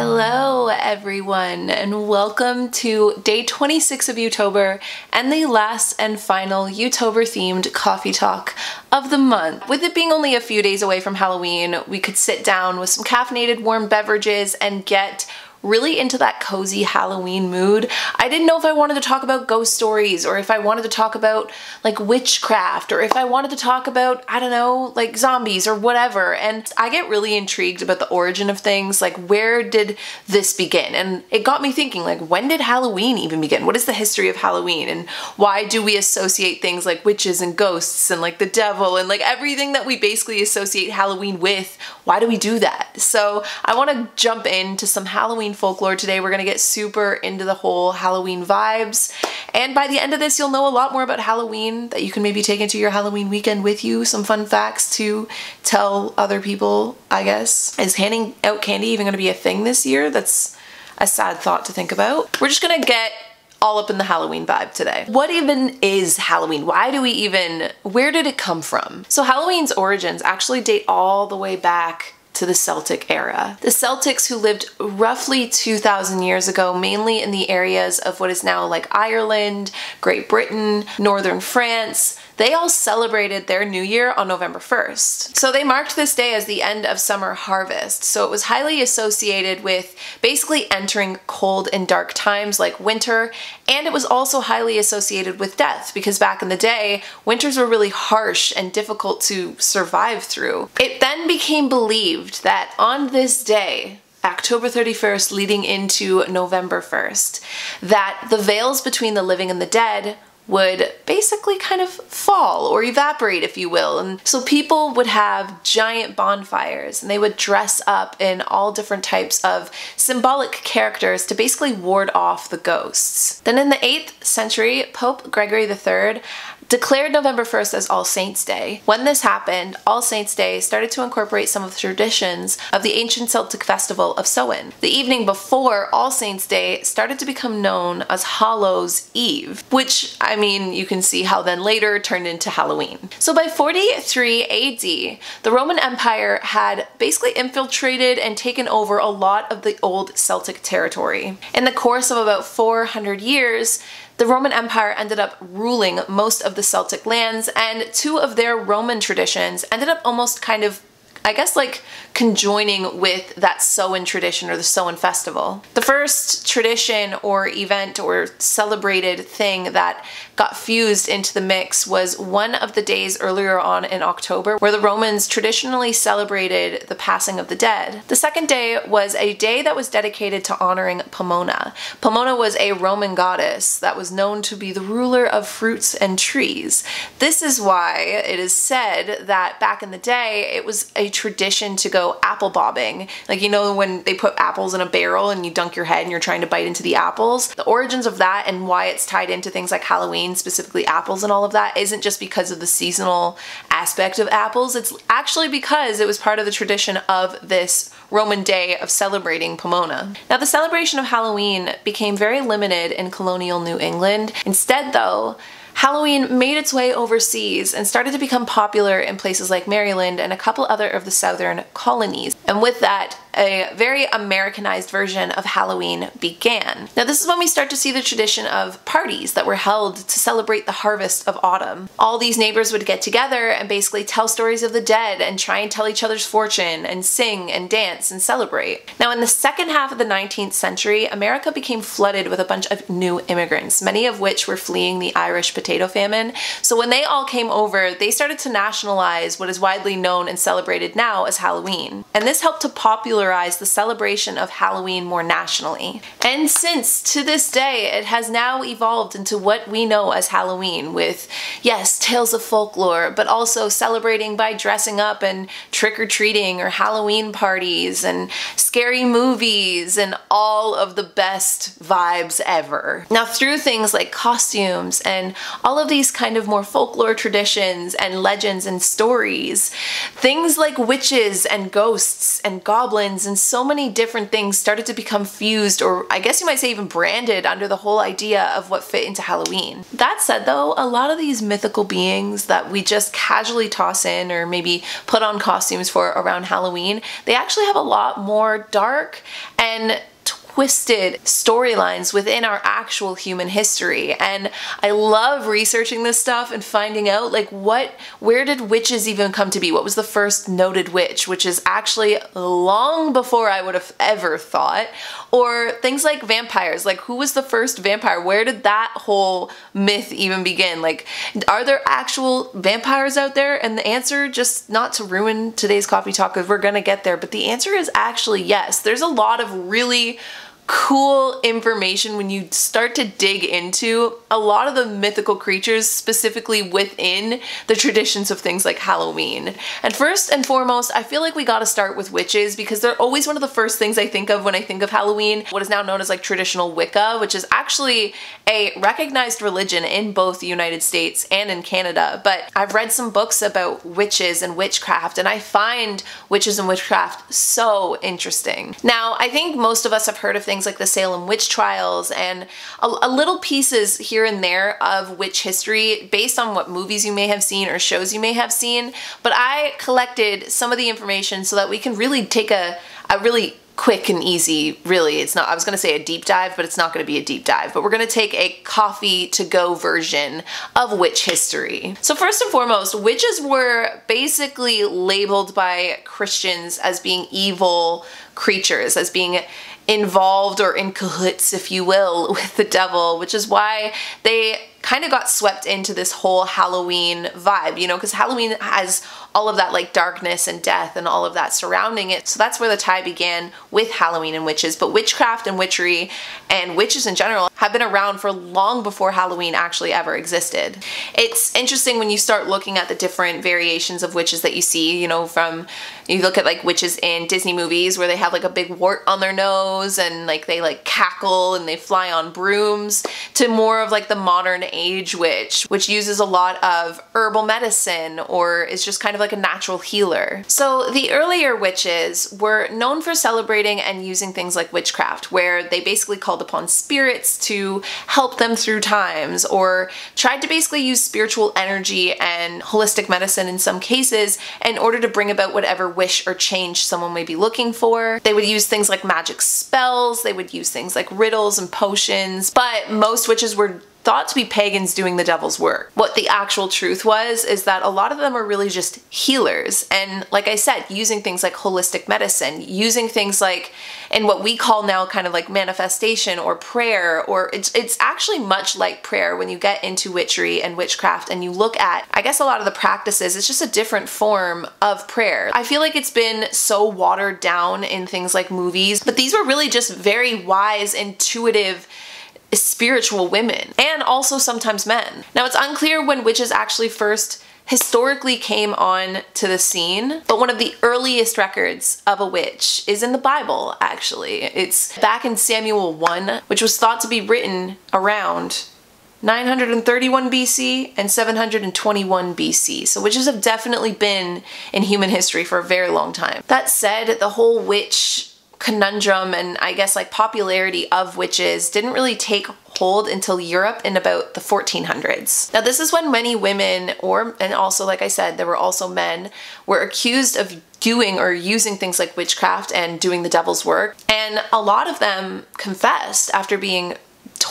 Hello everyone and welcome to day 26 of Youtober and the last and final Youtober themed coffee talk of the month. With it being only a few days away from Halloween, we could sit down with some caffeinated warm beverages and get really into that cozy Halloween mood. I didn't know if I wanted to talk about ghost stories or if I wanted to talk about like witchcraft or if I wanted to talk about, I don't know, like zombies or whatever. And I get really intrigued about the origin of things, like where did this begin? And it got me thinking like when did Halloween even begin? What is the history of Halloween and why do we associate things like witches and ghosts and like the devil and like everything that we basically associate Halloween with? Why do we do that? So I want to jump into some Halloween Halloween folklore today. We're gonna get super into the whole Halloween vibes. And by the end of this, you'll know a lot more about Halloween that you can maybe take into your Halloween weekend with you. Some fun facts to tell other people, I guess. Is handing out candy even gonna be a thing this year? That's a sad thought to think about. We're just gonna get all up in the Halloween vibe today. What even is Halloween? Why do we even, where did it come from? So Halloween's origins actually date all the way back to the Celtic era. The Celtics who lived roughly 2,000 years ago, mainly in the areas of what is now like Ireland, Great Britain, Northern France, they all celebrated their new year on November 1st. So they marked this day as the end of summer harvest. So it was highly associated with basically entering cold and dark times like winter, and it was also highly associated with death because back in the day, winters were really harsh and difficult to survive through. It then became believed that on this day, October 31st leading into November 1st, that the veils between the living and the dead would basically kind of fall or evaporate, if you will. And so people would have giant bonfires and they would dress up in all different types of symbolic characters to basically ward off the ghosts. Then in the 8th century, Pope Gregory III declared November 1st as All Saints' Day. When this happened, All Saints' Day started to incorporate some of the traditions of the ancient Celtic festival of Samhain. The evening before All Saints' Day started to become known as Hallows Eve, which, I mean, you can see how then later turned into Halloween. So by 43 AD, the Roman Empire had basically infiltrated and taken over a lot of the old Celtic territory. In the course of about 400 years, the Roman Empire ended up ruling most of the Celtic lands, and two of their Roman traditions ended up almost kind of I guess like conjoining with that Samhain tradition or the Samhain festival. The first tradition or event or celebrated thing that got fused into the mix was one of the days earlier on in October where the Romans traditionally celebrated the passing of the dead. The second day was a day that was dedicated to honoring Pomona. Pomona was a Roman goddess that was known to be the ruler of fruits and trees. This is why it is said that back in the day it was a tradition to go apple bobbing. Like you know when they put apples in a barrel and you dunk your head and you're trying to bite into the apples? The origins of that and why it's tied into things like Halloween specifically apples and all of that, isn't just because of the seasonal aspect of apples. It's actually because it was part of the tradition of this Roman day of celebrating Pomona. Now the celebration of Halloween became very limited in colonial New England. Instead though, Halloween made its way overseas and started to become popular in places like Maryland and a couple other of the southern colonies. And with that, a very Americanized version of Halloween began. Now this is when we start to see the tradition of parties that were held to celebrate the harvest of autumn. All these neighbors would get together and basically tell stories of the dead and try and tell each other's fortune and sing and dance and celebrate. Now in the second half of the 19th century, America became flooded with a bunch of new immigrants, many of which were fleeing the Irish potato famine. So when they all came over, they started to nationalize what is widely known and celebrated now as Halloween. And this helped to popularize the celebration of Halloween more nationally. And since to this day it has now evolved into what we know as Halloween with, yes, tales of folklore, but also celebrating by dressing up and trick-or-treating or Halloween parties and scary movies and all of the best vibes ever. Now through things like costumes and all of these kind of more folklore traditions and legends and stories, things like witches and ghosts and goblins lines and so many different things started to become fused, or I guess you might say even branded, under the whole idea of what fit into Halloween. That said, though, a lot of these mythical beings that we just casually toss in or maybe put on costumes for around Halloween, they actually have a lot more dark and twisted storylines within our actual human history. And I love researching this stuff and finding out like what, where did witches even come to be? What was the first noted witch, which is actually long before I would have ever thought. Or things like vampires, like who was the first vampire? Where did that whole myth even begin? Like, are there actual vampires out there? And the answer, just not to ruin today's coffee talk, because we're gonna get there, but the answer is actually yes. There's a lot of really cool information when you start to dig into a lot of the mythical creatures specifically within the traditions of things like Halloween. And first and foremost, I feel like we gotta start with witches because they're always one of the first things I think of when I think of Halloween, what is now known as like traditional Wicca, which is actually a recognized religion in both the United States and in Canada. But I've read some books about witches and witchcraft and I find witches and witchcraft so interesting. Now, I think most of us have heard of things things like the Salem witch trials and a, a little pieces here and there of witch history based on what movies you may have seen or shows you may have seen. But I collected some of the information so that we can really take a, a really quick and easy really. It's not I was gonna say a deep dive but it's not gonna be a deep dive. But we're gonna take a coffee to go version of witch history. So first and foremost witches were basically labeled by Christians as being evil creatures as being involved or in cahoots, if you will, with the devil, which is why they kind of got swept into this whole Halloween vibe, you know, because Halloween has all of that like darkness and death and all of that surrounding it. So that's where the tie began with Halloween and witches. But witchcraft and witchery and witches in general have been around for long before Halloween actually ever existed. It's interesting when you start looking at the different variations of witches that you see, you know, from you look at like witches in Disney movies where they have like a big wart on their nose and like they like cackle and they fly on brooms to more of like the modern age witch, which uses a lot of herbal medicine or is just kind of like like a natural healer. So the earlier witches were known for celebrating and using things like witchcraft, where they basically called upon spirits to help them through times or tried to basically use spiritual energy and holistic medicine in some cases in order to bring about whatever wish or change someone may be looking for. They would use things like magic spells, they would use things like riddles and potions, but most witches were thought to be pagans doing the devil's work. What the actual truth was is that a lot of them are really just healers. And like I said, using things like holistic medicine, using things like in what we call now kind of like manifestation or prayer, or it's, it's actually much like prayer when you get into witchery and witchcraft and you look at, I guess a lot of the practices, it's just a different form of prayer. I feel like it's been so watered down in things like movies, but these were really just very wise, intuitive, spiritual women and also sometimes men. Now it's unclear when witches actually first historically came on to the scene, but one of the earliest records of a witch is in the Bible, actually. It's back in Samuel 1, which was thought to be written around 931 BC and 721 BC. So witches have definitely been in human history for a very long time. That said, the whole witch conundrum and I guess like popularity of witches didn't really take hold until Europe in about the 1400s. Now this is when many women or and also like I said there were also men were accused of doing or using things like witchcraft and doing the devil's work and a lot of them confessed after being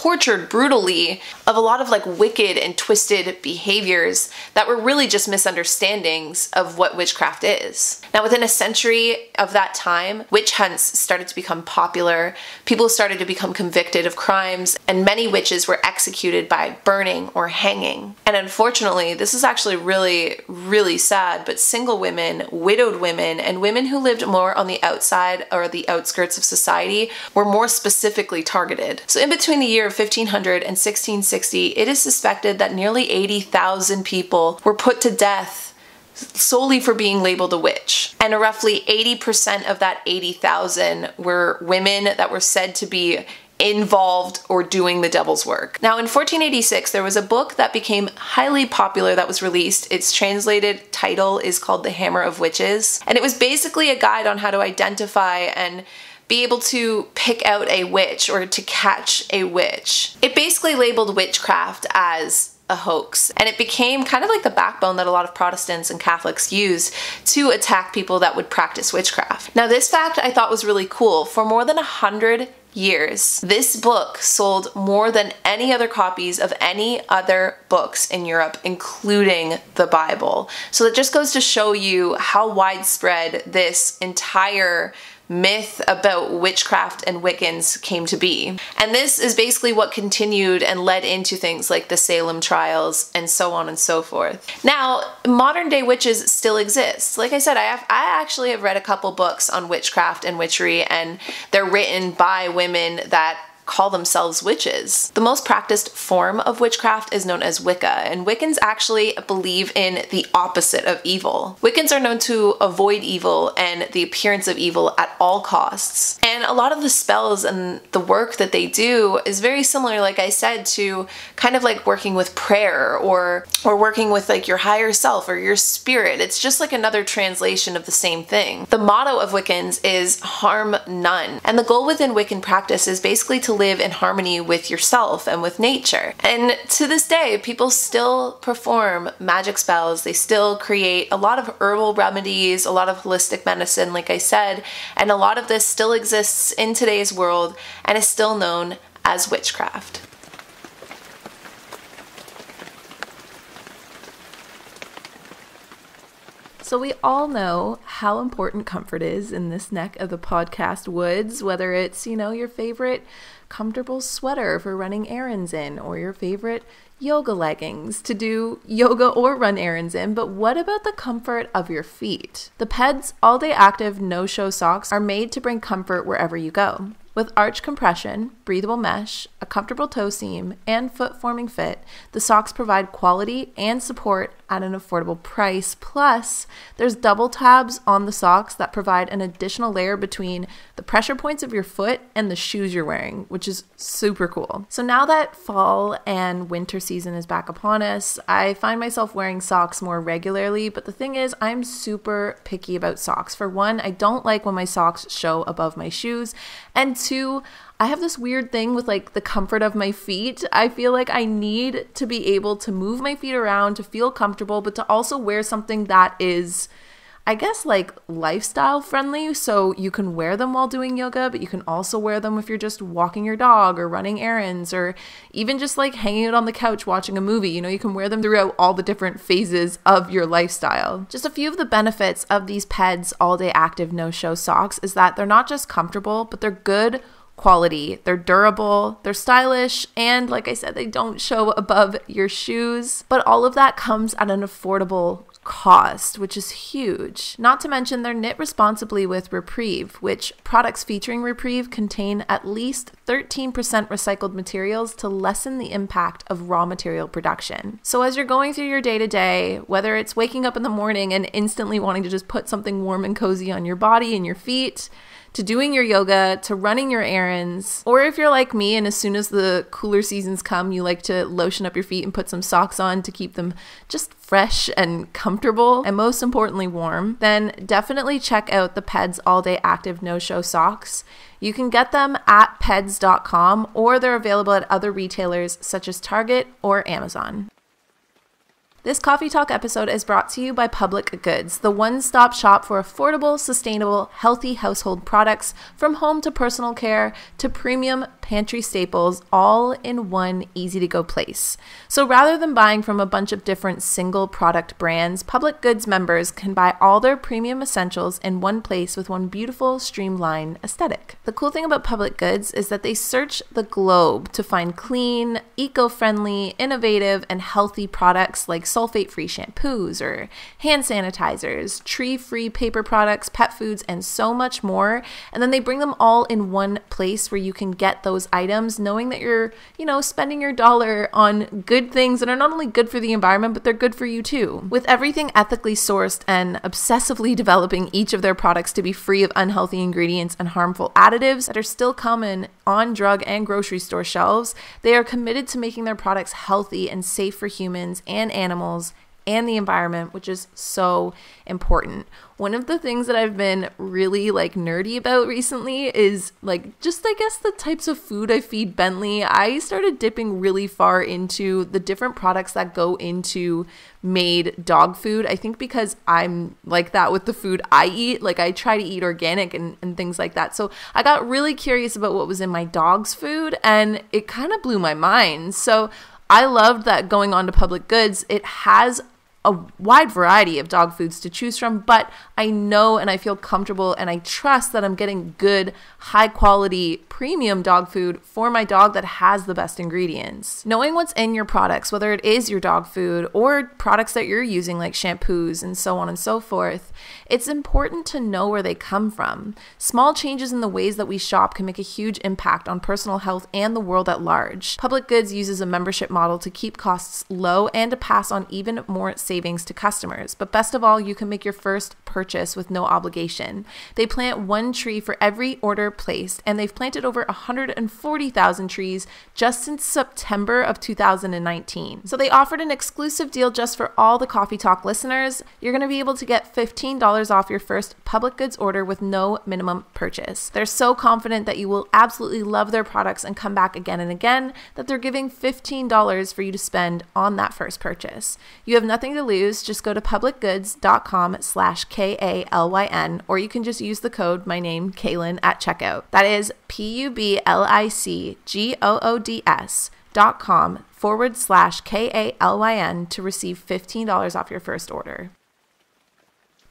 tortured brutally of a lot of like wicked and twisted behaviors that were really just misunderstandings of what witchcraft is. Now within a century of that time, witch hunts started to become popular, people started to become convicted of crimes, and many witches were executed by burning or hanging. And unfortunately, this is actually really, really sad, but single women, widowed women, and women who lived more on the outside or the outskirts of society were more specifically targeted. So in between the year of 1500 and 1660, it is suspected that nearly 80,000 people were put to death solely for being labeled a witch. And roughly 80% of that 80,000 were women that were said to be involved or doing the devil's work. Now, in 1486, there was a book that became highly popular that was released. Its translated title is called The Hammer of Witches, and it was basically a guide on how to identify and be able to pick out a witch or to catch a witch. It basically labeled witchcraft as a hoax. And it became kind of like the backbone that a lot of Protestants and Catholics use to attack people that would practice witchcraft. Now, this fact I thought was really cool. For more than a hundred years. This book sold more than any other copies of any other books in Europe, including the Bible. So that just goes to show you how widespread this entire myth about witchcraft and Wiccans came to be. And this is basically what continued and led into things like the Salem trials and so on and so forth. Now, modern day witches still exist. Like I said, I have I actually have read a couple books on witchcraft and witchery and they're written by women that call themselves witches. The most practiced form of witchcraft is known as Wicca, and Wiccans actually believe in the opposite of evil. Wiccans are known to avoid evil and the appearance of evil at all costs. And a lot of the spells and the work that they do is very similar, like I said, to kind of like working with prayer or or working with like your higher self or your spirit. It's just like another translation of the same thing. The motto of Wiccans is harm none. And the goal within Wiccan practice is basically to live in harmony with yourself and with nature. And to this day, people still perform magic spells. They still create a lot of herbal remedies, a lot of holistic medicine, like I said, and a lot of this still exists in today's world and is still known as witchcraft. So, we all know how important comfort is in this neck of the podcast woods, whether it's, you know, your favorite comfortable sweater for running errands in or your favorite yoga leggings to do yoga or run errands in, but what about the comfort of your feet? The PEDS All Day Active No Show Socks are made to bring comfort wherever you go. With arch compression, breathable mesh, a comfortable toe seam, and foot forming fit, the socks provide quality and support at an affordable price. Plus, there's double tabs on the socks that provide an additional layer between the pressure points of your foot and the shoes you're wearing, which is super cool. So now that fall and winter season is back upon us, I find myself wearing socks more regularly, but the thing is, I'm super picky about socks. For one, I don't like when my socks show above my shoes, and two, I have this weird thing with like the comfort of my feet. I feel like I need to be able to move my feet around to feel comfortable, but to also wear something that is, I guess, like lifestyle friendly. So you can wear them while doing yoga, but you can also wear them if you're just walking your dog or running errands or even just like hanging out on the couch watching a movie. You know, you can wear them throughout all the different phases of your lifestyle. Just a few of the benefits of these PEDS all day active no show socks is that they're not just comfortable, but they're good quality. They're durable, they're stylish, and like I said, they don't show above your shoes. But all of that comes at an affordable cost, which is huge. Not to mention, they're knit responsibly with Repreve, which products featuring Repreve contain at least 13% recycled materials to lessen the impact of raw material production. So, as you're going through your day to day, whether it's waking up in the morning and instantly wanting to just put something warm and cozy on your body and your feet, to doing your yoga, to running your errands. Or if you're like me and as soon as the cooler seasons come, you like to lotion up your feet and put some socks on to keep them just fresh and comfortable and most importantly warm, then definitely check out the PEDS All Day Active No Show socks. You can get them at peds.com or they're available at other retailers such as Target or Amazon. This Coffee Talk episode is brought to you by Public Goods, the one stop shop for affordable, sustainable, healthy household products from home to personal care to premium pantry staples, all in one easy to go place. So rather than buying from a bunch of different single product brands, Public Goods members can buy all their premium essentials in one place with one beautiful, streamlined aesthetic. The cool thing about Public Goods is that they search the globe to find clean, eco friendly, innovative, and healthy products like sulfate free shampoos or hand sanitizers, tree free paper products, pet foods, and so much more. And then they bring them all in one place where you can get those items, knowing that you're, you know, spending your dollar on good things that are not only good for the environment, but they're good for you too. With everything ethically sourced and obsessively developing each of their products to be free of unhealthy ingredients and harmful additives that are still common on drug and grocery store shelves, they are committed to making their products healthy and safe for humans and animals and the environment, which is so important. One of the things that I've been really like nerdy about recently is like just I guess the types of food I feed Bentley. I started dipping really far into the different products that go into made dog food. I think because I'm like that with the food I eat, like I try to eat organic and, and things like that. So I got really curious about what was in my dog's food and it kind of blew my mind. So I loved that going on to public goods, it has a wide variety of dog foods to choose from, but I know and I feel comfortable and I trust that I'm getting good, high quality, premium dog food for my dog that has the best ingredients. Knowing what's in your products, whether it is your dog food or products that you're using like shampoos and so on and so forth, it's important to know where they come from. Small changes in the ways that we shop can make a huge impact on personal health and the world at large. Public Goods uses a membership model to keep costs low and to pass on even more savings to customers. But best of all, you can make your first purchase with no obligation. They plant one tree for every order placed, and they've planted over 140,000 trees just since September of 2019. So they offered an exclusive deal just for all the Coffee Talk listeners. You're going to be able to get $15 off your first public goods order with no minimum purchase. They're so confident that you will absolutely love their products and come back again and again that they're giving $15 for you to spend on that first purchase. You have nothing to lose. Just go to publicgoods.com slash K-A-L-Y-N or you can just use the code my name Kalyn at checkout. That is P-U-B-L-I-C-G-O-O-D-S dot com forward slash K-A-L-Y-N to receive $15 off your first order.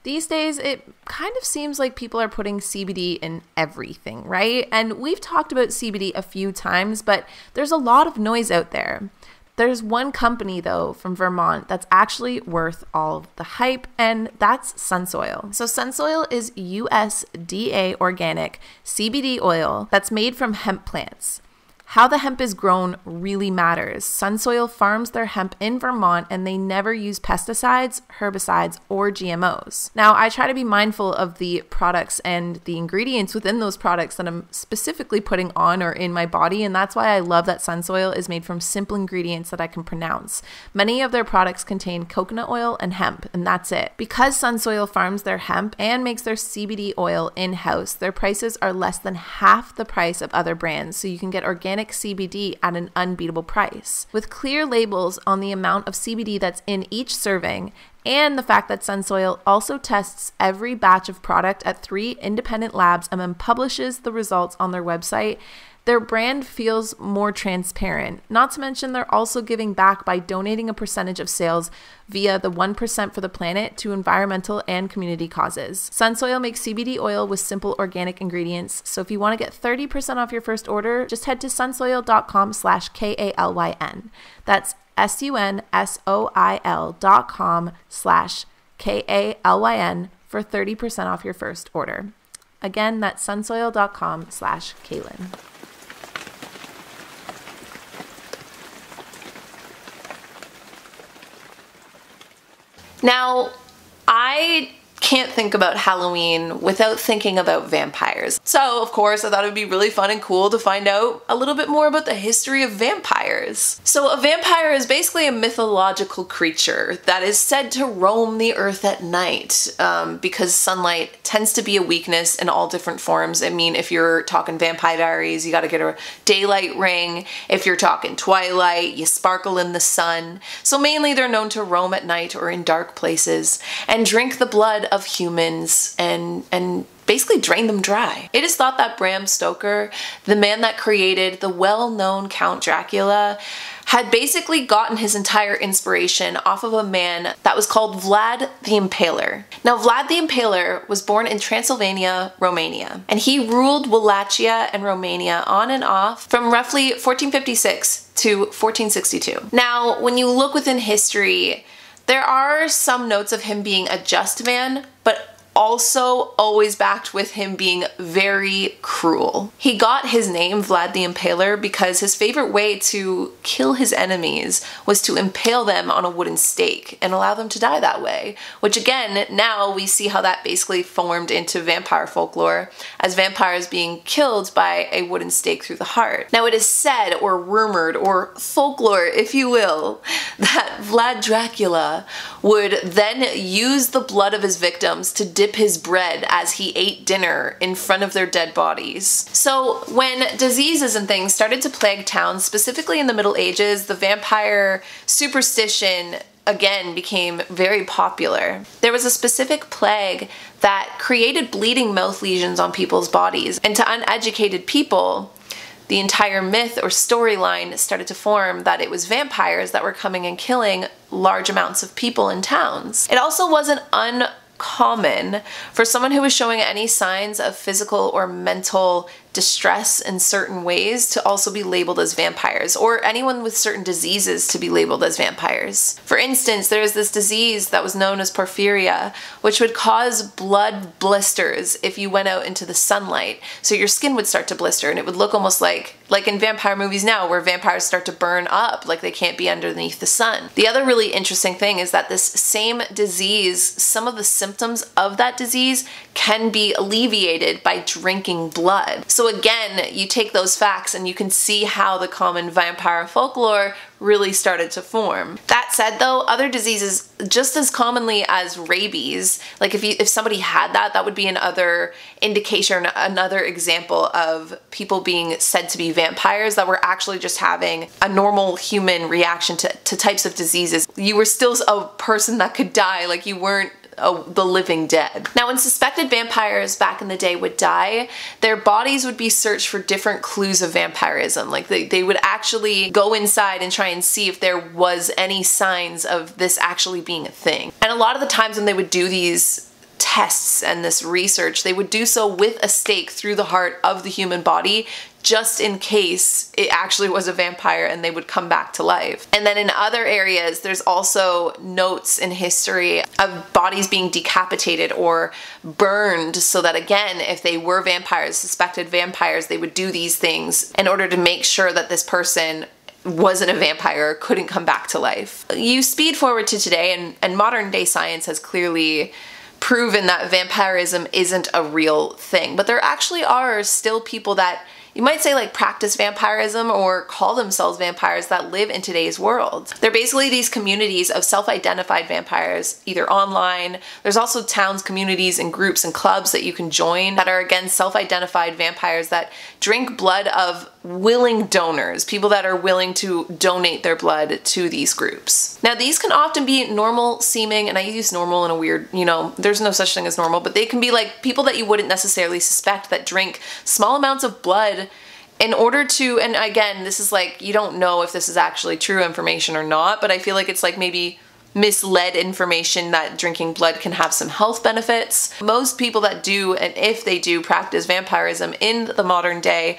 These days, it kind of seems like people are putting CBD in everything, right? And we've talked about CBD a few times, but there's a lot of noise out there. There's one company, though, from Vermont that's actually worth all of the hype, and that's Sunsoil. So, Sunsoil is USDA organic CBD oil that's made from hemp plants. How the hemp is grown really matters. Sunsoil farms their hemp in Vermont and they never use pesticides, herbicides, or GMOs. Now, I try to be mindful of the products and the ingredients within those products that I'm specifically putting on or in my body, and that's why I love that Sunsoil is made from simple ingredients that I can pronounce. Many of their products contain coconut oil and hemp, and that's it. Because Sunsoil farms their hemp and makes their CBD oil in house, their prices are less than half the price of other brands, so you can get organic organic CBD at an unbeatable price. With clear labels on the amount of CBD that's in each serving, and the fact that Sunsoil also tests every batch of product at three independent labs and then publishes the results on their website, their brand feels more transparent. Not to mention, they're also giving back by donating a percentage of sales via the 1% for the planet to environmental and community causes. Sunsoil makes CBD oil with simple organic ingredients. So if you want to get 30% off your first order, just head to sunsoil.com slash K-A-L-Y-N. That's S-U-N-S-O-I-L dot com slash K-A-L-Y-N for 30% off your first order. Again, that's sunsoil.com slash Kalyn. Now, I can't think about Halloween without thinking about vampires. So, of course, I thought it would be really fun and cool to find out a little bit more about the history of vampires. So, a vampire is basically a mythological creature that is said to roam the earth at night um, because sunlight tends to be a weakness in all different forms. I mean, if you're talking Vampire Diaries, you gotta get a daylight ring. If you're talking Twilight, you sparkle in the sun. So, mainly they're known to roam at night or in dark places and drink the blood of humans and and basically drain them dry. It is thought that Bram Stoker, the man that created the well-known Count Dracula, had basically gotten his entire inspiration off of a man that was called Vlad the Impaler. Now, Vlad the Impaler was born in Transylvania, Romania, and he ruled Wallachia and Romania on and off from roughly 1456 to 1462. Now, when you look within history, there are some notes of him being a just man, but also always backed with him being very cruel. He got his name, Vlad the Impaler, because his favorite way to kill his enemies was to impale them on a wooden stake and allow them to die that way. Which again, now we see how that basically formed into vampire folklore as vampires being killed by a wooden stake through the heart. Now it is said or rumored or folklore, if you will, that Vlad Dracula would then use the blood of his victims to dip his bread as he ate dinner in front of their dead bodies. So when diseases and things started to plague towns, specifically in the Middle Ages, the vampire superstition again became very popular. There was a specific plague that created bleeding mouth lesions on people's bodies, and to uneducated people, the entire myth or storyline started to form that it was vampires that were coming and killing large amounts of people in towns. It also wasn't uncommon for someone who is showing any signs of physical or mental distress in certain ways to also be labeled as vampires, or anyone with certain diseases to be labeled as vampires. For instance, there's this disease that was known as porphyria, which would cause blood blisters if you went out into the sunlight. So your skin would start to blister and it would look almost like like in vampire movies now where vampires start to burn up like they can't be underneath the sun. The other really interesting thing is that this same disease, some of the symptoms of that disease can be alleviated by drinking blood. So again, you take those facts and you can see how the common vampire folklore really started to form. That said though, other diseases just as commonly as rabies, like if you if somebody had that, that would be another indication, another example of people being said to be vampires that were actually just having a normal human reaction to, to types of diseases. You were still a person that could die, like you weren't the living dead. Now, when suspected vampires back in the day would die, their bodies would be searched for different clues of vampirism. Like they, they would actually go inside and try and see if there was any signs of this actually being a thing. And a lot of the times when they would do these tests and this research, they would do so with a stake through the heart of the human body just in case it actually was a vampire and they would come back to life. And then in other areas, there's also notes in history of bodies being decapitated or burned so that again, if they were vampires, suspected vampires, they would do these things in order to make sure that this person wasn't a vampire, couldn't come back to life. You speed forward to today and, and modern day science has clearly proven that vampirism isn't a real thing, but there actually are still people that you might say like practice vampirism or call themselves vampires that live in today's world. They're basically these communities of self-identified vampires, either online. There's also towns, communities, and groups and clubs that you can join that are again self-identified vampires that drink blood of willing donors, people that are willing to donate their blood to these groups. Now these can often be normal seeming, and I use normal in a weird, you know, there's no such thing as normal, but they can be like people that you wouldn't necessarily suspect that drink small amounts of blood in order to, and again, this is like, you don't know if this is actually true information or not, but I feel like it's like maybe misled information that drinking blood can have some health benefits. Most people that do, and if they do practice vampirism in the modern day,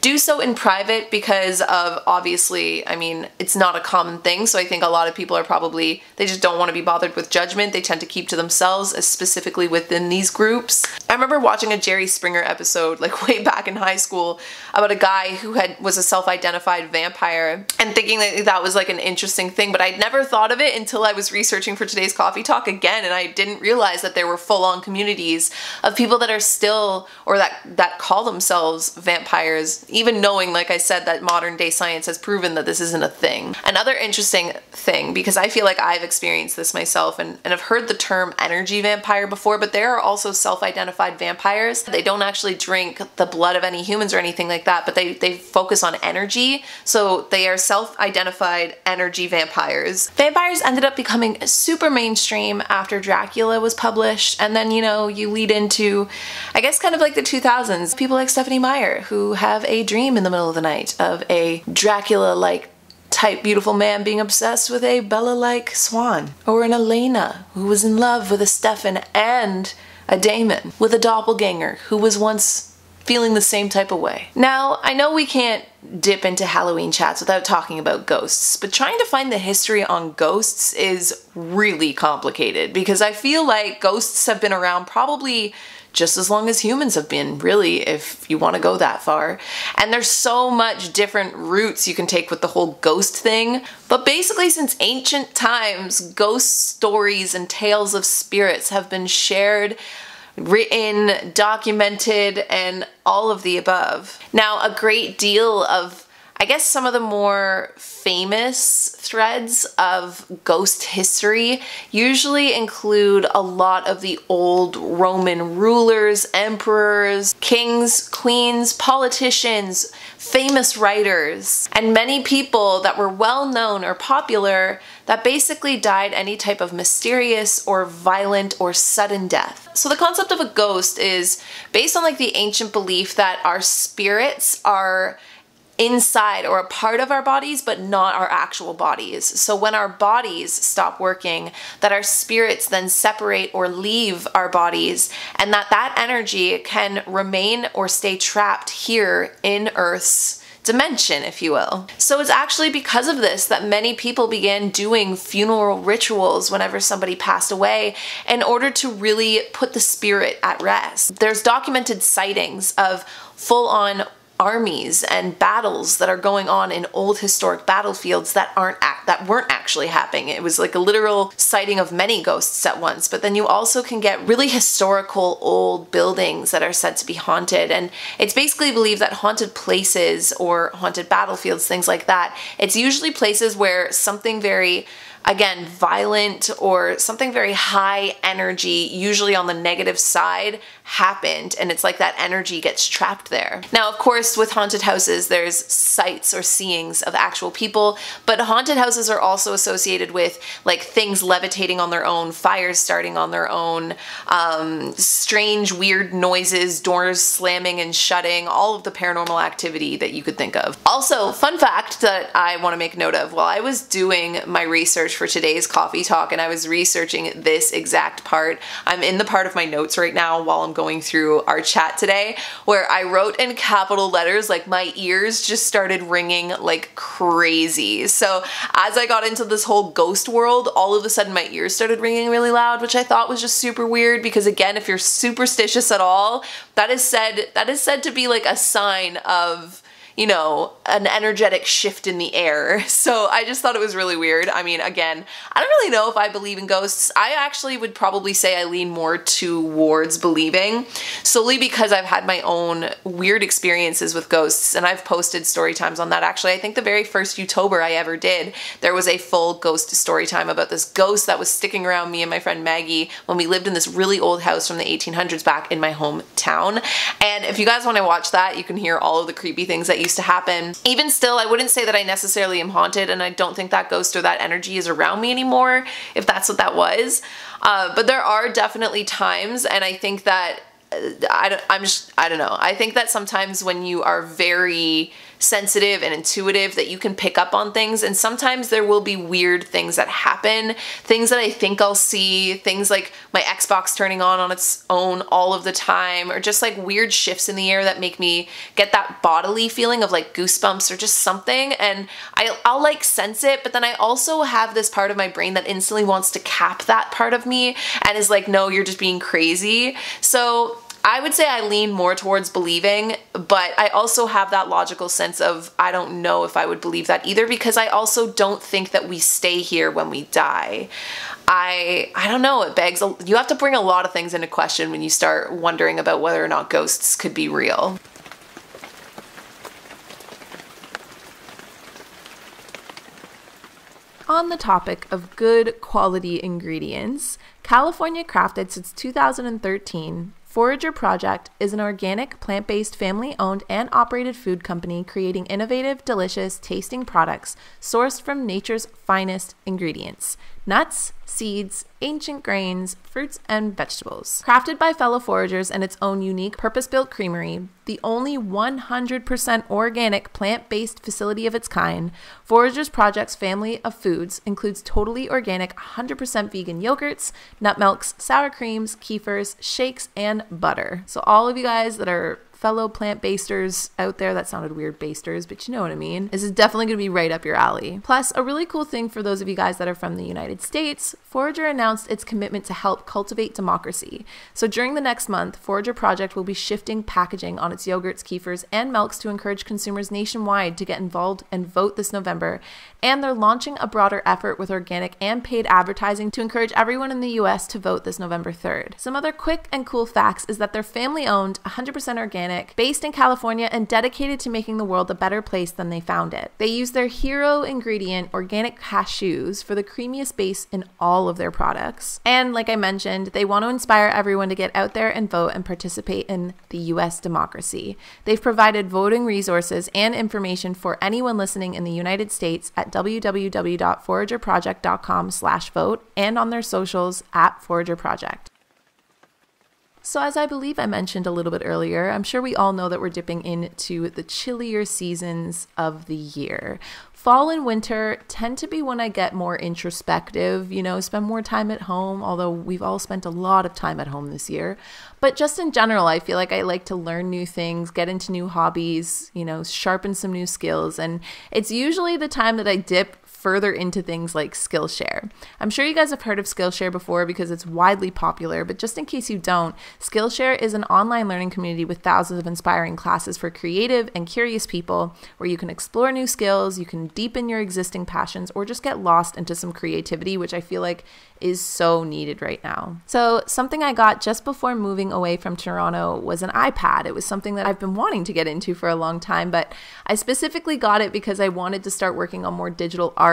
do so in private because of obviously, I mean, it's not a common thing. So I think a lot of people are probably, they just don't want to be bothered with judgment. They tend to keep to themselves, specifically within these groups. I remember watching a Jerry Springer episode like way back in high school about a guy who had was a self-identified vampire and thinking that that was like an interesting thing, but I'd never thought of it until I was researching for today's coffee talk again and I didn't realize that there were full-on communities of people that are still or that that call themselves vampires even knowing, like I said, that modern day science has proven that this isn't a thing. Another interesting thing, because I feel like I've experienced this myself and, and I've heard the term energy vampire before, but there are also self-identified vampires. They don't actually drink the blood of any humans or anything like that, but they, they focus on energy. So they are self-identified energy vampires. Vampires ended up becoming super mainstream after Dracula was published. And then, you know, you lead into, I guess, kind of like the 2000s. People like Stephenie Meyer who have a dream in the middle of the night of a Dracula-like type beautiful man being obsessed with a Bella-like swan, or an Elena who was in love with a Stefan and a Damon, with a doppelganger who was once feeling the same type of way. Now, I know we can't dip into Halloween chats without talking about ghosts, but trying to find the history on ghosts is really complicated because I feel like ghosts have been around probably just as long as humans have been, really, if you want to go that far. And there's so much different routes you can take with the whole ghost thing. But basically, since ancient times, ghost stories and tales of spirits have been shared written, documented, and all of the above. Now, a great deal of I guess some of the more famous threads of ghost history usually include a lot of the old Roman rulers, emperors, kings, queens, politicians, famous writers, and many people that were well known or popular that basically died any type of mysterious or violent or sudden death. So the concept of a ghost is based on like the ancient belief that our spirits are inside or a part of our bodies, but not our actual bodies. So when our bodies stop working, that our spirits then separate or leave our bodies, and that that energy can remain or stay trapped here in Earth's dimension, if you will. So it's actually because of this that many people began doing funeral rituals whenever somebody passed away in order to really put the spirit at rest. There's documented sightings of full on armies and battles that are going on in old historic battlefields that aren't act that weren't actually happening. It was like a literal sighting of many ghosts at once. But then you also can get really historical old buildings that are said to be haunted and it's basically believed that haunted places or haunted battlefields things like that. It's usually places where something very again, violent or something very high energy, usually on the negative side, happened and it's like that energy gets trapped there. Now, of course, with haunted houses, there's sights or seeings of actual people, but haunted houses are also associated with like things levitating on their own, fires starting on their own, um, strange, weird noises, doors slamming and shutting, all of the paranormal activity that you could think of. Also, fun fact that I want to make note of, while I was doing my research for today's coffee talk and I was researching this exact part, I'm in the part of my notes right now while I'm going through our chat today where I wrote in capital letters, like my ears just started ringing like crazy. So as I got into this whole ghost world, all of a sudden my ears started ringing really loud, which I thought was just super weird because again, if you're superstitious at all, that is said that is said to be like a sign of you know, an energetic shift in the air. So I just thought it was really weird. I mean, again, I don't really know if I believe in ghosts. I actually would probably say I lean more towards believing, solely because I've had my own weird experiences with ghosts and I've posted story times on that. Actually, I think the very first Youtober I ever did, there was a full ghost story time about this ghost that was sticking around me and my friend Maggie when we lived in this really old house from the 1800s back in my hometown. And if you guys want to watch that, you can hear all of the creepy things that you to happen. Even still, I wouldn't say that I necessarily am haunted and I don't think that ghost or that energy is around me anymore, if that's what that was. Uh, but there are definitely times and I think that uh, I don't, I'm just, I don't know. I think that sometimes when you are very sensitive and intuitive that you can pick up on things. And sometimes there will be weird things that happen. Things that I think I'll see things like my Xbox turning on on its own all of the time or just like weird shifts in the air that make me get that bodily feeling of like goosebumps or just something. And I, I'll like sense it but then I also have this part of my brain that instantly wants to cap that part of me and is like no you're just being crazy. So I would say I lean more towards believing, but I also have that logical sense of I don't know if I would believe that either because I also don't think that we stay here when we die. I I don't know, it begs you have to bring a lot of things into question when you start wondering about whether or not ghosts could be real. On the topic of good quality ingredients, California Crafted since 2013 Forager Project is an organic, plant based, family owned and operated food company creating innovative, delicious, tasting products sourced from nature's finest ingredients nuts, seeds, ancient grains, fruits, and vegetables. Crafted by fellow foragers and its own unique purpose built creamery, the only 100% organic plant based facility of its kind, Foragers Project's family of foods includes totally organic 100% vegan yogurts, nut milks, sour creams, kefirs, shakes, and butter. So, all of you guys that are fellow plant basters out there. That sounded weird, basters, but you know what I mean. This is definitely going to be right up your alley. Plus, a really cool thing for those of you guys that are from the United States, Forager announced its commitment to help cultivate democracy. So during the next month, Forager Project will be shifting packaging on its yogurts, kefirs, and milks to encourage consumers nationwide to get involved and vote this November. And they're launching a broader effort with organic and paid advertising to encourage everyone in the US to vote this November 3rd. Some other quick and cool facts is that they're family owned, 100% organic, based in California, and dedicated to making the world a better place than they found it. They use their hero ingredient, organic cashews, for the creamiest base in all of their products. And like I mentioned, they want to inspire everyone to get out there and vote and participate in the US democracy. They've provided voting resources and information for anyone listening in the United States at www.foragerproject.com slash vote and on their socials at Forager Project. So, as I believe I mentioned a little bit earlier, I'm sure we all know that we're dipping into the chillier seasons of the year. Fall and winter tend to be when I get more introspective, you know, spend more time at home, although we've all spent a lot of time at home this year. But just in general, I feel like I like to learn new things, get into new hobbies, you know, sharpen some new skills. And it's usually the time that I dip further into things like Skillshare. I'm sure you guys have heard of Skillshare before because it's widely popular, but just in case you don't, Skillshare is an online learning community with thousands of inspiring classes for creative and curious people where you can explore new skills, you can deepen your existing passions, or just get lost into some creativity, which I feel like is so needed right now. So, something I got just before moving away from Toronto was an iPad. It was something that I've been wanting to get into for a long time, but I specifically got it because I wanted to start working on more digital art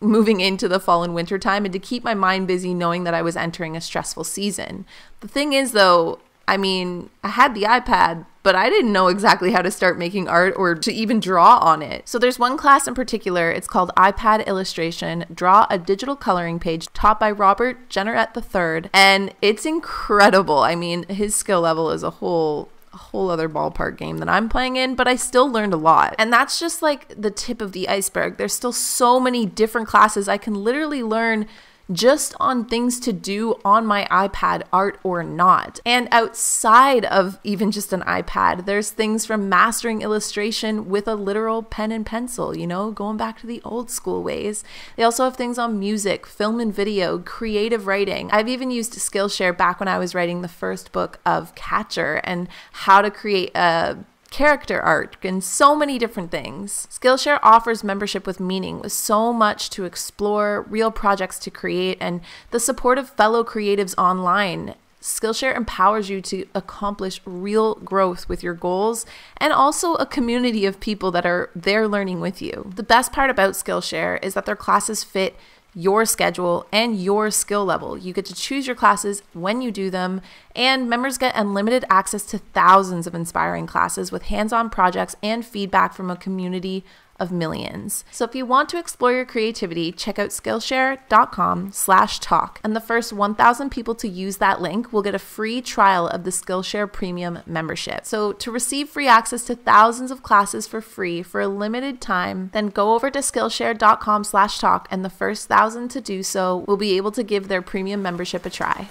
moving into the fall and winter time and to keep my mind busy knowing that I was entering a stressful season. The thing is though, I mean, I had the iPad, but I didn't know exactly how to start making art or to even draw on it. So there's one class in particular, it's called iPad Illustration Draw a Digital Coloring Page, taught by Robert Jeanneret III, and it's incredible. I mean, his skill level is a whole a whole other ballpark game that I'm playing in, but I still learned a lot. And that's just like the tip of the iceberg. There's still so many different classes I can literally learn just on things to do on my iPad, art or not. And outside of even just an iPad, there's things from mastering illustration with a literal pen and pencil, you know, going back to the old school ways. They also have things on music, film and video, creative writing. I've even used Skillshare back when I was writing the first book of Catcher and how to create a character art, and so many different things. Skillshare offers membership with meaning, with so much to explore, real projects to create, and the support of fellow creatives online. Skillshare empowers you to accomplish real growth with your goals and also a community of people that are there learning with you. The best part about Skillshare is that their classes fit your schedule and your skill level. You get to choose your classes when you do them, and members get unlimited access to thousands of inspiring classes with hands on projects and feedback from a community of millions. So if you want to explore your creativity, check out Skillshare.com slash talk. And the first 1,000 people to use that link will get a free trial of the Skillshare Premium membership. So to receive free access to thousands of classes for free for a limited time, then go over to Skillshare.com slash talk and the first thousand to do so will be able to give their premium membership a try.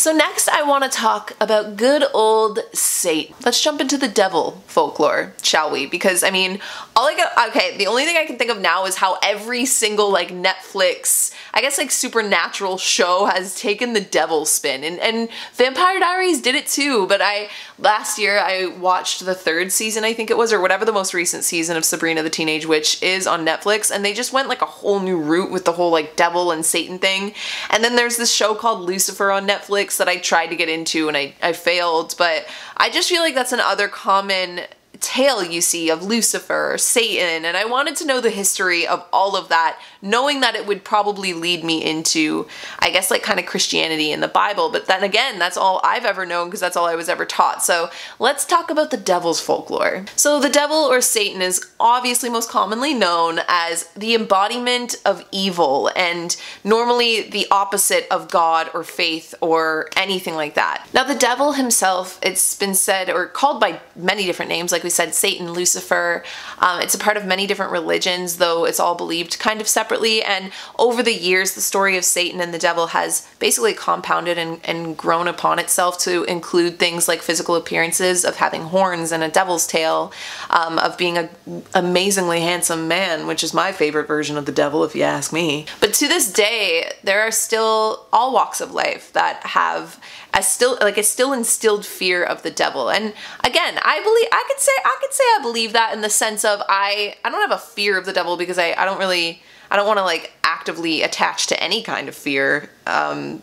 So next I want to talk about good old Satan. Let's jump into the devil folklore, shall we? Because I mean, all I get, okay, the only thing I can think of now is how every single like Netflix, I guess like supernatural show has taken the devil spin. And, and Vampire Diaries did it too, but I, last year I watched the third season, I think it was, or whatever the most recent season of Sabrina the Teenage Witch is on Netflix, and they just went like a whole new route with the whole like devil and Satan thing. And then there's this show called Lucifer on Netflix that I tried to get into and I, I failed, but I just feel like that's another common tale you see of Lucifer, Satan, and I wanted to know the history of all of that, knowing that it would probably lead me into, I guess, like kind of Christianity and the Bible. But then again, that's all I've ever known because that's all I was ever taught. So let's talk about the devil's folklore. So the devil or Satan is obviously most commonly known as the embodiment of evil and normally the opposite of God or faith or anything like that. Now, the devil himself, it's been said or called by many different names, like we said, Satan, Lucifer. Um, it's a part of many different religions, though it's all believed kind of separately. And over the years, the story of Satan and the devil has basically compounded and, and grown upon itself to include things like physical appearances of having horns and a devil's tail, um, of being an amazingly handsome man, which is my favorite version of the devil, if you ask me. But to this day, there are still all walks of life that have a still like a still instilled fear of the devil. And again, I believe I could say I could say I believe that in the sense of I I don't have a fear of the devil because I I don't really I don't want to like actively attach to any kind of fear. Um,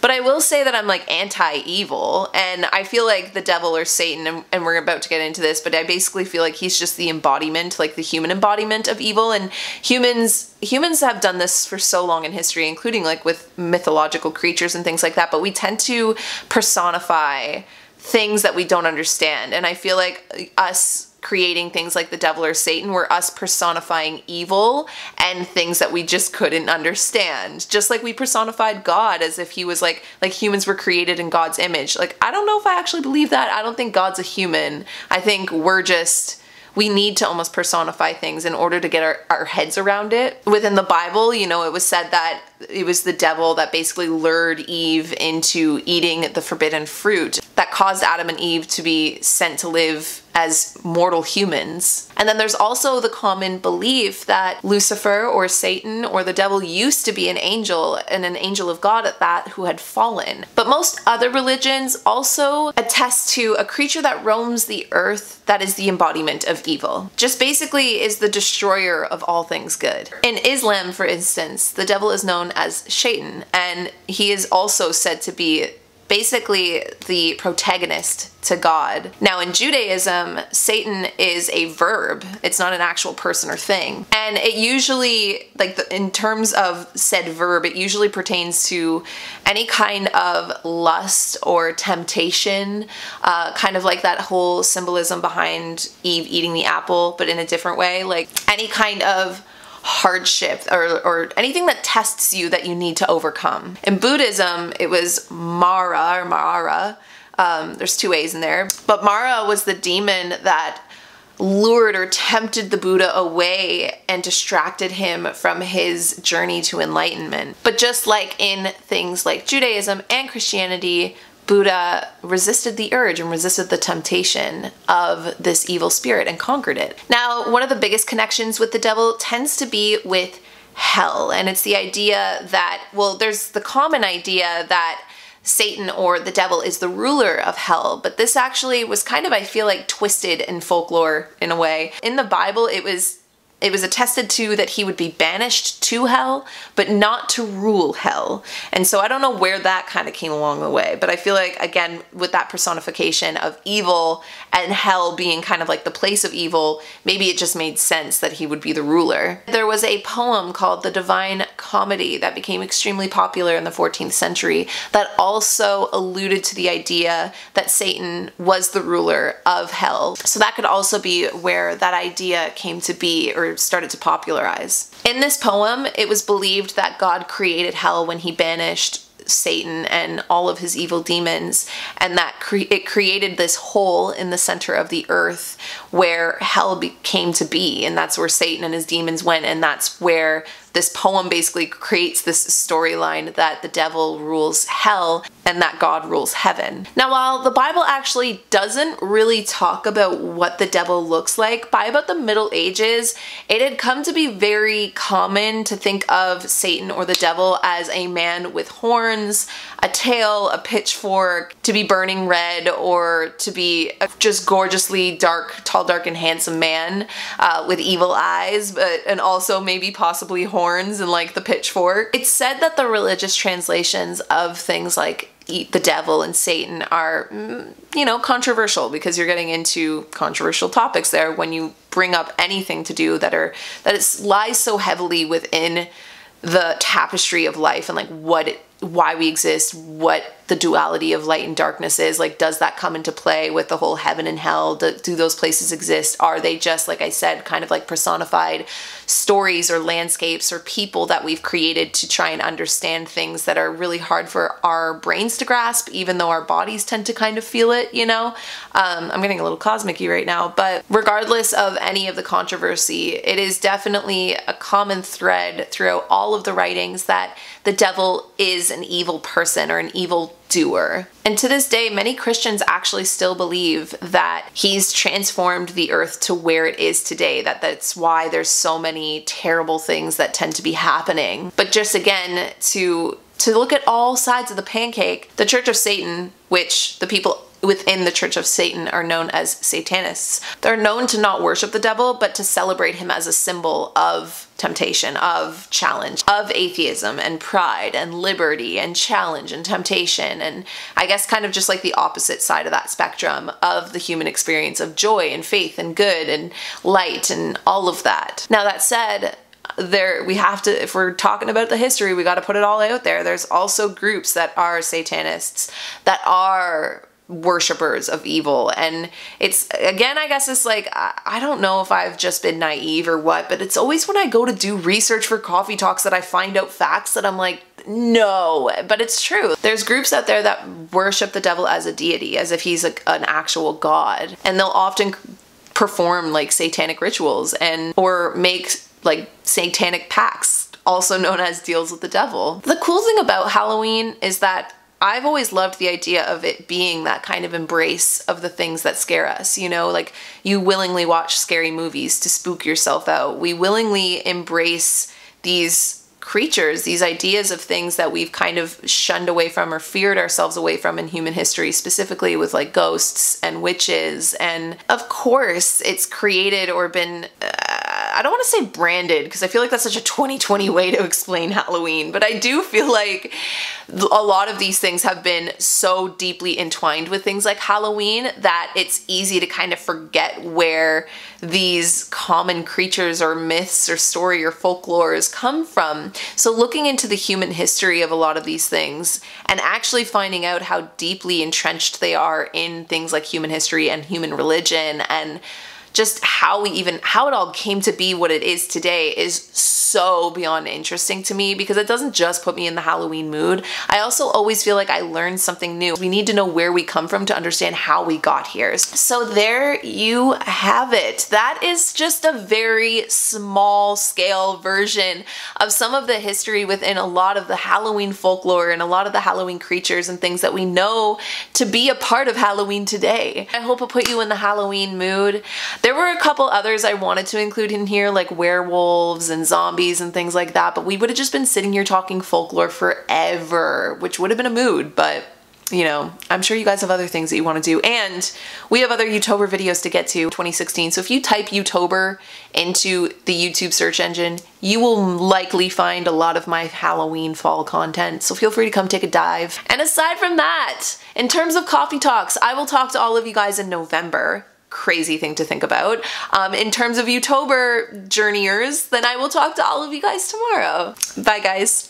but I will say that I'm like anti-evil and I feel like the devil or Satan and, and, we're about to get into this, but I basically feel like he's just the embodiment, like the human embodiment of evil and humans humans have done this for so long in history, including like with mythological creatures and things like that, but we tend to personify things that we don't understand. And I feel like us creating things like the devil or Satan were us personifying evil and things that we just couldn't understand. Just like we personified God as if he was like like humans were created in God's image. Like I don't know if I actually believe that. I don't think God's a human. I think we're just we need to almost personify things in order to get our, our heads around it. Within the Bible, you know, it was said that it was the devil that basically lured Eve into eating the forbidden fruit that caused Adam and Eve to be sent to live as mortal humans. And then there's also the common belief that Lucifer or Satan or the devil used to be an angel and an angel of God at that who had fallen. But most other religions also attest to a creature that roams the earth that is the embodiment of evil. Just basically is the destroyer of all things good. In Islam, for instance, the devil is known as Shaitan, and he is also said to be basically the protagonist to God. Now in Judaism, Satan is a verb. It's not an actual person or thing. And it usually, like the, in terms of said verb, it usually pertains to any kind of lust or temptation, uh, kind of like that whole symbolism behind Eve eating the apple, but in a different way. Like any kind of hardship or, or anything that tests you that you need to overcome. In Buddhism, it was Mara or Mara. Um, there's two A's in there. But Mara was the demon that lured or tempted the Buddha away and distracted him from his journey to enlightenment. But just like in things like Judaism and Christianity, Buddha resisted the urge and resisted the temptation of this evil spirit and conquered it. Now, one of the biggest connections with the devil tends to be with hell, and it's the idea that, well, there's the common idea that Satan or the devil is the ruler of hell, but this actually was kind of, I feel like, twisted in folklore in a way. In the Bible, it was it was attested to that he would be banished to hell, but not to rule hell. And so I don't know where that kind of came along the way, but I feel like, again, with that personification of evil and hell being kind of like the place of evil, maybe it just made sense that he would be the ruler. There was a poem called The Divine Comedy that became extremely popular in the 14th century that also alluded to the idea that Satan was the ruler of hell. So that could also be where that idea came to be or started to popularize. In this poem, it was believed that God created hell when he banished Satan and all of his evil demons, and that cre it created this hole in the center of the earth where hell came to be, and that's where Satan and his demons went, and that's where this poem basically creates this storyline that the devil rules hell and that God rules heaven. Now, while the Bible actually doesn't really talk about what the devil looks like, by about the Middle Ages, it had come to be very common to think of Satan or the devil as a man with horns, a tail, a pitchfork, to be burning red, or to be just gorgeously dark, tall, dark, and handsome man uh, with evil eyes, but and also maybe possibly horns and like the pitchfork. It's said that the religious translations of things like eat the devil and Satan are, mm, you know, controversial because you're getting into controversial topics there when you bring up anything to do that are that it lies so heavily within the tapestry of life and like what it why we exist, what the duality of light and darkness is. Like, does that come into play with the whole heaven and hell? Do, do, those places exist? Are they just, like I said, kind of like personified stories or landscapes or people that we've created to try and understand things that are really hard for our brains to grasp, even though our bodies tend to kind of feel it, you know? Um, I'm getting a little cosmic right now, but regardless of any of the controversy, it is definitely a common thread throughout all of the writings that the devil is an evil person or an evil doer. And to this day, many Christians actually still believe that he's transformed the earth to where it is today, that that's why there's so many terrible things that tend to be happening. But just again, to to look at all sides of the pancake, the Church of Satan, which the people within the Church of Satan are known as Satanists. They're known to not worship the devil, but to celebrate him as a symbol of temptation, of challenge, of atheism and pride and liberty and challenge and temptation. And I guess kind of just like the opposite side of that spectrum of the human experience of joy and faith and good and light and all of that. Now, that said, there we have to if we're talking about the history we got to put it all out there there's also groups that are satanists that are worshippers of evil. And it's again i guess it's like I, don't know if i've just been naive or what but it's always when i go to do research for coffee talks that i find out facts that i'm like no but it's true. There's groups out there that worship the devil as a deity as if he's a, an actual god. And they'll often perform like satanic rituals and or make like satanic pacts also known as deals with the devil. The cool thing about halloween is that I've always loved the idea of it being that kind of embrace of the things that scare us. You know, like you willingly watch scary movies to spook yourself out. We willingly embrace these creatures, these ideas of things that we've kind of shunned away from or feared ourselves away from in human history, specifically with like ghosts and witches. And of course, it's created or been. Uh, I don't want to say branded because I feel like that's such a 2020 way to explain Halloween, but I do feel like a lot of these things have been so deeply entwined with things like Halloween that it's easy to kind of forget where these common creatures or myths or story or folklores come from. So looking into the human history of a lot of these things and actually finding out how deeply entrenched they are in things like human history and human religion and just how we even how it all came to be what it is today is so beyond interesting to me because it doesn't just put me in the Halloween mood. I also always feel like I learned something new. We need to know where we come from to understand how we got here. So there you have it. That is just a very small scale version of some of the history within a lot of the Halloween folklore and a lot of the Halloween creatures and things that we know to be a part of Halloween today. I hope it put you in the Halloween mood. There were a couple others I wanted to include in here, like werewolves and zombies and things like that, but we would have just been sitting here talking folklore forever, which would have been a mood, but you know, I'm sure you guys have other things that you want to do. And we have other Youtober videos to get to 2016. So if you type Youtober into the YouTube search engine, you will likely find a lot of my Halloween fall content. So feel free to come take a dive. And aside from that, in terms of coffee talks, I will talk to all of you guys in November crazy thing to think about. Um, in terms of Youtober journeyers, then I will talk to all of you guys tomorrow. Bye guys.